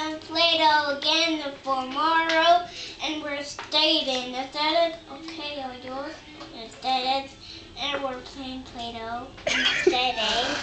Play-Doh again for tomorrow, and we're staying. Is that it? Okay, are yours? Is that it? And we're playing Play-Doh. Staying. Eh?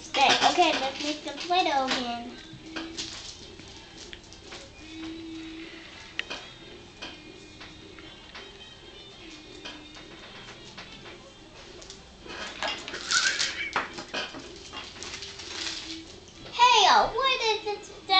Stay. Okay, let's make some Play-Doh again. Hey, what is it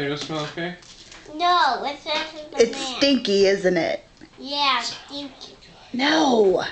Play-Doh smell okay? No, it's actually the it's man. stinky, isn't it? Yeah, stinky. No.